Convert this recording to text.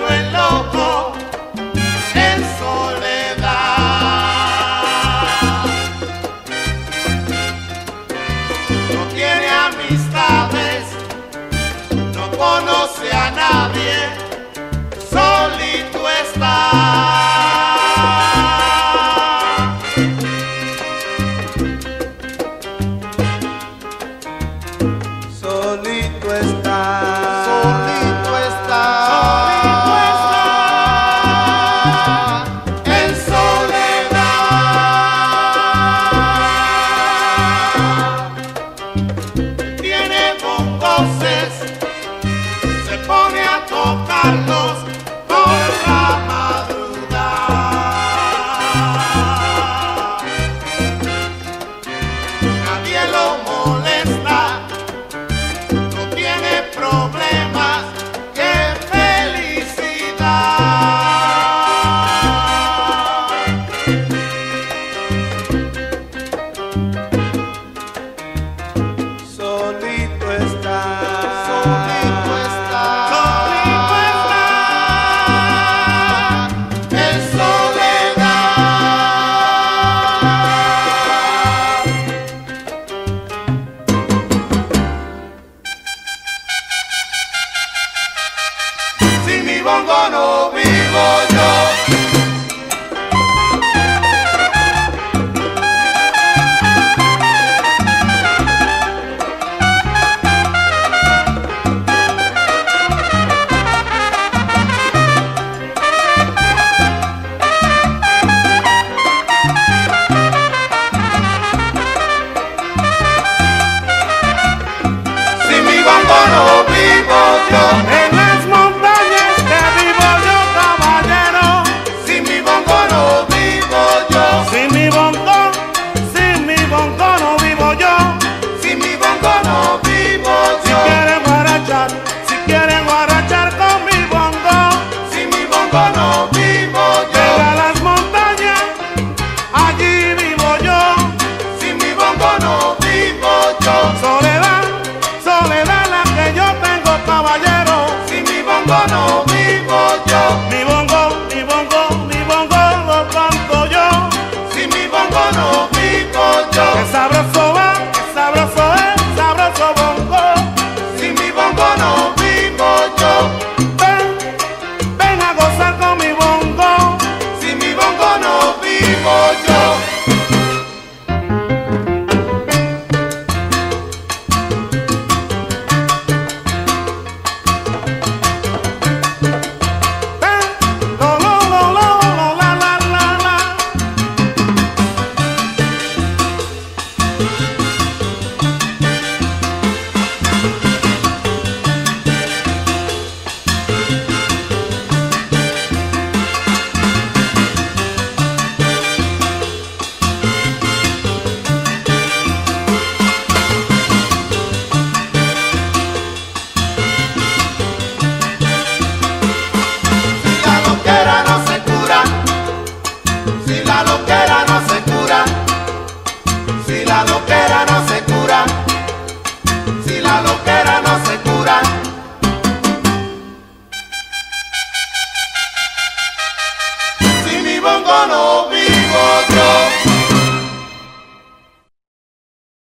Loco en soledad, no tiene amistades, no conoce a nadie. Congo no vivo. quieren guarachar con mi bongo. Si mi bongo no vivo yo. Pero las montañas, allí vivo yo. Si mi bongo no vivo yo. Soledad, soledad la que yo tengo, caballero. Si mi bongo no vivo yo. Mi bongo